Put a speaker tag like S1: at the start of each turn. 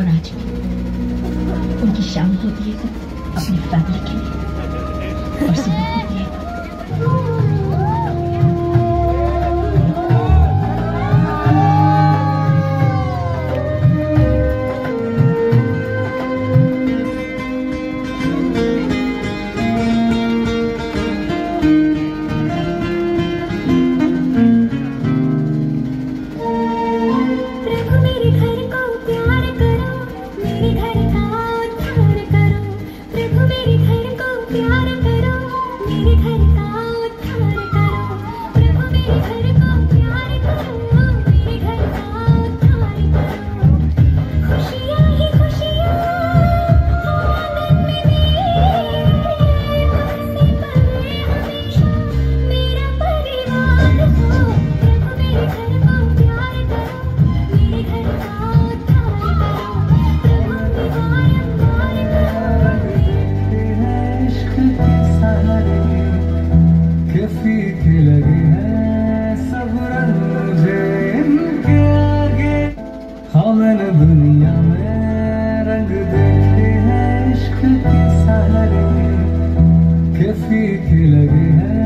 S1: और आज भी उनकी शाम होती है अपनी फैमिली के लिए और सुबह होती है मीठे लगे हैं।